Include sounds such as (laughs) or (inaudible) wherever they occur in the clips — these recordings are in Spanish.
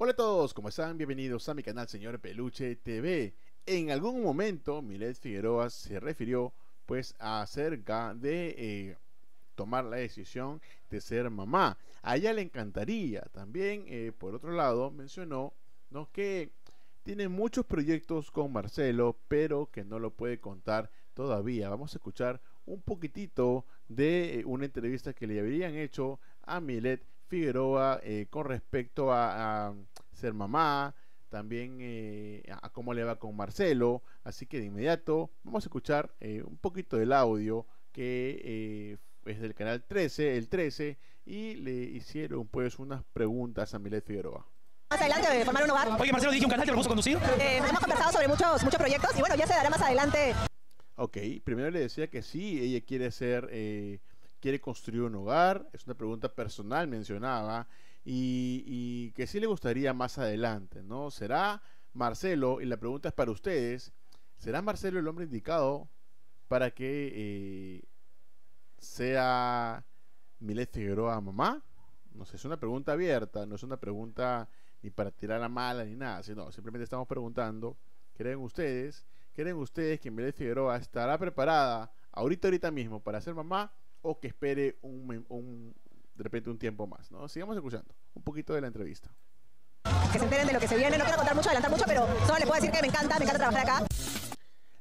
Hola a todos, ¿cómo están? Bienvenidos a mi canal Señor Peluche TV. En algún momento Milet Figueroa se refirió pues acerca de eh, tomar la decisión de ser mamá. A ella le encantaría. También, eh, por otro lado, mencionó que tiene muchos proyectos con Marcelo, pero que no lo puede contar todavía. Vamos a escuchar un poquitito de eh, una entrevista que le habrían hecho a Milet Figueroa eh, con respecto a, ser mamá, también eh, a cómo le va con Marcelo. Así que de inmediato vamos a escuchar un poquito del audio que es del canal 13, el 13, y le hicieron pues unas preguntas a Milet Figueroa más adelante de formar un hogar. Oye, Marcelo, dije un canal que lo puso conducido. Eh, hemos conversado sobre muchos, muchos proyectos y bueno, ya se dará más adelante. Ok, primero le decía que sí, ella quiere ser, eh, quiere construir un hogar, es una pregunta personal, mencionaba, y, que sí le gustaría más adelante, ¿no? ¿Será Marcelo, y la pregunta es para ustedes, ¿será Marcelo el hombre indicado para que eh, sea Milet Figueroa mamá? No sé, es una pregunta abierta, no es una pregunta ni para tirar a mala ni nada, sino simplemente estamos preguntando, ¿creen ustedes, creen ustedes que Milet Figueroa estará preparada ahorita, ahorita mismo para ser mamá o que espere un, de repente un tiempo más? ¿no? Sigamos escuchando un poquito de la entrevista. Que se enteren de lo que se viene, no quiero contar mucho, adelantar mucho, pero solo les puedo decir que me encanta, me encanta trabajar acá.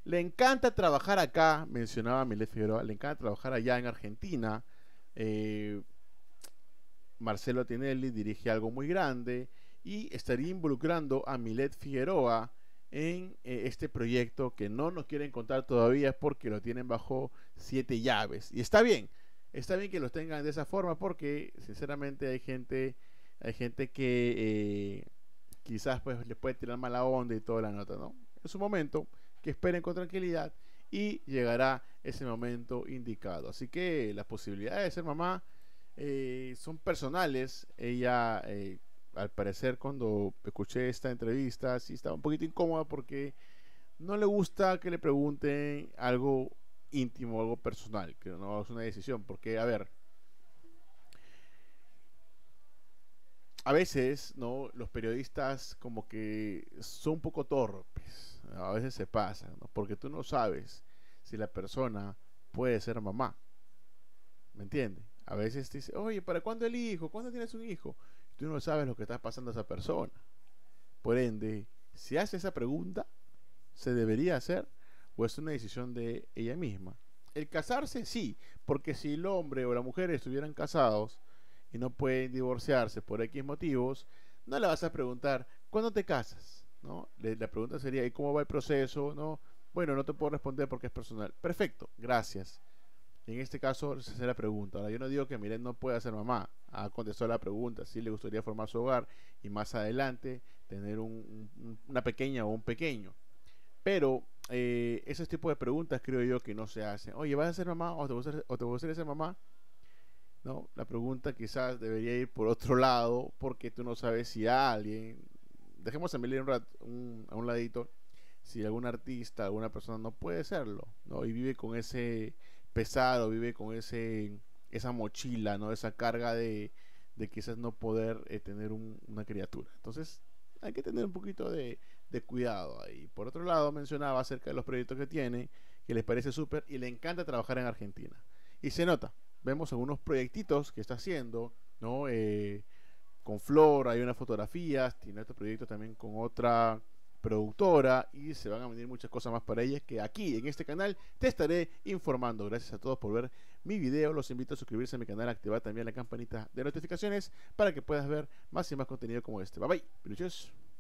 Le encanta trabajar acá, mencionaba Milet Figueroa, le encanta trabajar allá en Argentina. Eh, Marcelo Tinelli dirige algo muy grande y estaría involucrando a Milet Figueroa en eh, este proyecto que no nos quieren contar todavía porque lo tienen bajo siete llaves. Y está bien, está bien que lo tengan de esa forma porque sinceramente hay gente, hay gente que eh, quizás pues le puede tirar mala onda y toda la nota, ¿no? Es un momento que esperen con tranquilidad y llegará ese momento indicado. Así que las posibilidades de ser mamá eh, son personales. Ella al parecer cuando escuché esta entrevista sí estaba un poquito incómoda porque no le gusta que le pregunten algo íntimo, algo personal, que no es una decisión, porque a ver, a veces, ¿no? Los periodistas como que son un poco torpes, a veces se pasan, ¿no? Porque tú no sabes si la persona puede ser mamá. ¿Me entiendes? A veces te dice, oye, ¿para cuándo el hijo? ¿Cuándo tienes un hijo? Tú no sabes lo que está pasando a esa persona. Por ende, si hace esa pregunta, ¿se debería hacer o es una decisión de ella misma? El casarse sí, porque si el hombre o la mujer estuvieran casados y no pueden divorciarse por X motivos, no le vas a preguntar, ¿cuándo te casas? ¿No? La pregunta sería, ¿y cómo va el proceso? ¿No? Bueno, no te puedo responder porque es personal. Perfecto, gracias. En este caso, se hace la pregunta. Ahora, yo no digo que Miren no pueda ser mamá. Ha contestado la pregunta. Sí le gustaría formar su hogar y más adelante tener una pequeña o un pequeño. Pero eh, ese tipo de preguntas creo yo que no se hacen. Oye, ¿vas a ser mamá o te gustaría, o te gustaría ser mamá? No, la pregunta quizás debería ir por otro (laughs) lado porque tú no sabes si alguien, dejemos a Milen un, a un ladito, si algún artista, alguna persona no puede serlo, ¿no? Y vive con ese pesado, vive con ese esa mochila, ¿no? Esa carga de, de quizás no poder eh, tener una criatura. Entonces, hay que tener un poquito de, de, cuidado ahí. Por otro lado, mencionaba acerca de los proyectos que tiene, que les parece súper y le encanta trabajar en Argentina. Y se nota, vemos algunos proyectitos que está haciendo, ¿no? Eh, con Flor, hay unas fotografías, tiene otro proyecto también con otra productora y se van a venir muchas cosas más para ellas que aquí en este canal te estaré informando. Gracias a todos por ver mi video. Los invito a suscribirse a mi canal, activar también la campanita de notificaciones para que puedas ver más y más contenido como este. Bye bye.